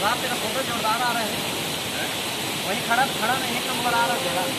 रात तेरा फ़ोटो जोरदार आ रहा है। वही खड़ा खड़ा नहीं एक नंबर आ रहा है।